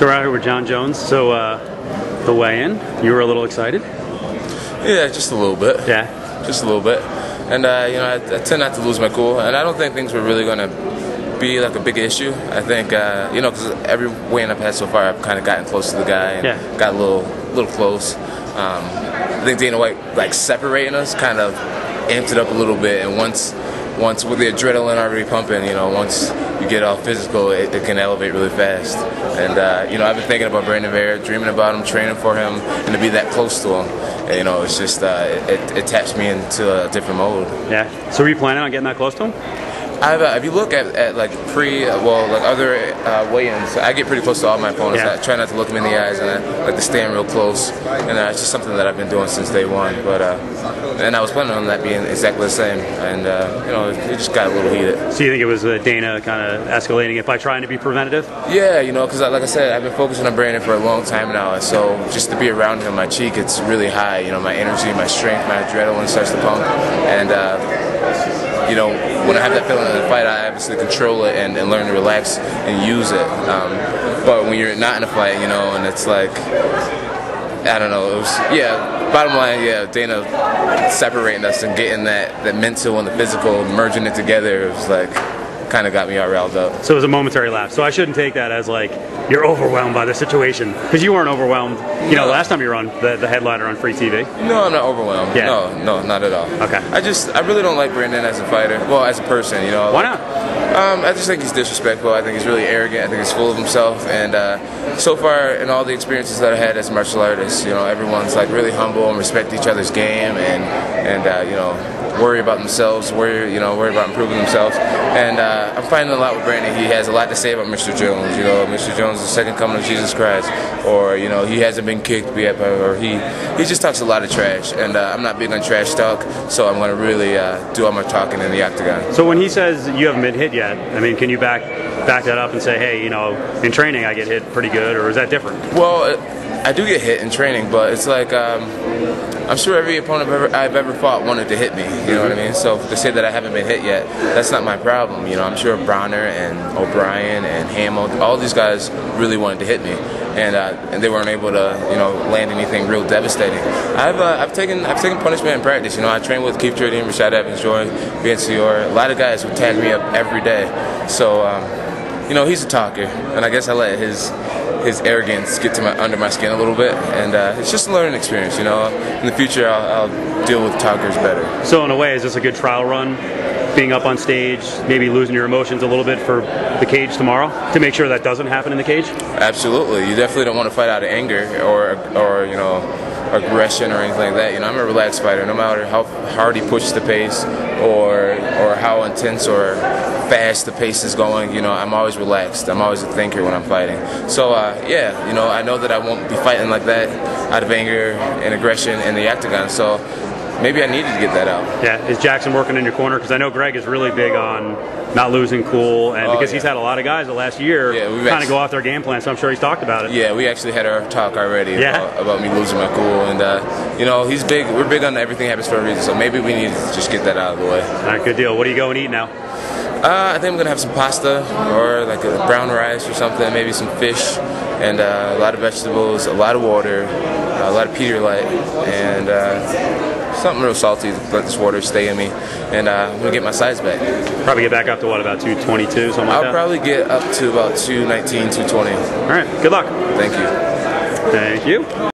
So we're out here with Jon Jones. So uh, the weigh-in, you were a little excited. Yeah, just a little bit. Yeah. Just a little bit. And uh, you know, I, I, tend not to lose my cool, and I don't think things were really going to be like a big issue. I think uh, you know, because every weigh-in I've had so far, I've kind of gotten close to the guy and yeah. got a little, little close. Um, I think Dana White like separating us kind of amped it up a little bit, and once once with the adrenaline already pumping, you know, once you get all physical, it, it can elevate really fast. And uh, you know, I've been thinking about Brandon Vera, dreaming about him, training for him, and to be that close to him. And, you know, it's just uh, it, it taps me into a different mode. Yeah. So were you planning on getting that close to him? I've, uh, if you look at, at like pre, uh, well, like other uh, weigh-ins, I get pretty close to all my opponents. Yeah. I try not to look them in the eyes and I like to stand real close. And uh, it's just something that I've been doing since day one. But uh, and I was planning on that being exactly the same. And uh, you know, it just got a little heated. So you think it was uh, Dana kind of escalating it by trying to be preventative? Yeah, you know, because like I said, I've been focusing on Brandon for a long time now, and so just to be around him, my cheek it's really high. You know, my energy, my strength, my adrenaline starts to pump, and. You know, when I have that feeling in the fight, I obviously control it and, and learn to relax and use it. Um, but when you're not in a fight, you know, and it's like, I don't know, it was, yeah, bottom line, yeah, Dana separating us and getting that, that mental and the physical, merging it together, it was like, kind of got me all riled up. So it was a momentary lapse. So I shouldn't take that as like you're overwhelmed by the situation because you weren't overwhelmed. You no. know, last time you were on the, the headliner on free TV. No, I'm not overwhelmed. Yeah. No, no, not at all. Okay. I just I really don't like Brandon as a fighter. Well, as a person, you know. Why not? Um, I just think he's disrespectful. I think he's really arrogant. I think he's full of himself. And uh, so far, in all the experiences that I had as a martial artist, you know, everyone's like really humble and respect each other's game, and and uh, you know, worry about themselves, worry you know, worry about improving themselves. And uh, I'm finding a lot with Brandon. He has a lot to say about Mr. Jones. You know, Mr. Jones is the second coming of Jesus Christ, or you know, he hasn't been kicked yet, or he he just talks a lot of trash. And uh, I'm not big on trash talk, so I'm going to really uh, do all my talking in the octagon. So when he says you haven't been hit yet, I mean, can you back back that up and say, hey, you know, in training I get hit pretty good, or is that different? Well, I do get hit in training, but it's like. Um, I'm sure every opponent I've ever, I've ever, fought wanted to hit me. You know what I mean? So to say that I haven't been hit yet, that's not my problem. You know, I'm sure Bonnar and O'Brien and Hamill, all these guys really wanted to hit me, and uh, and they weren't able to, you know, land anything real devastating. I've uh, I've taken I've taken punishment in practice. You know, I train with Keith Jardine, Rashad Evans, Joy, Vince Dior, a lot of guys who tag me up every day. So. Um, you know, he's a talker, and I guess I let his his arrogance get to my under my skin a little bit, and uh, it's just a learning experience. You know, in the future, I'll, I'll, deal with talkers better. So, in a way, is this a good trial run? Being up on stage, maybe losing your emotions a little bit for the cage tomorrow, to make sure that doesn't happen in the cage. Absolutely, you definitely don't want to fight out of anger or or you know aggression or anything like that. You know, I'm a relaxed fighter. No matter how hard he pushes the pace or or how intense or fast the pace is going, you know, I'm always relaxed. I'm always a thinker when I'm fighting. So uh, yeah, you know, I know that I won't be fighting like that out of anger and aggression in the octagon. So maybe I needed to get that out. Yeah, is Jackson working in your corner? Because I know Greg is really big on not losing cool, and oh, because yeah. he's had a lot of guys the last year yeah, kind of go off their game plan. So I'm sure he's talked about it. Yeah, we actually had our talk already yeah. about, about, me losing my cool, and uh, you know he's big. We're big on everything happens for a reason. So maybe we need to just get that out of the way. All right, good deal. What are you going to eat now? Uh, I think I'm gonna have some pasta or like a brown rice or something, maybe some fish, and uh, a lot of vegetables, a lot of water, a lot of Pedialyte, and uh, something real salty to let this water stay in me. And uh, I'm gonna get my size back. Probably get back up to what about 222, something like I'll that. I'll probably get up to about 219, 220. All right. Good luck. Thank you. Thank you.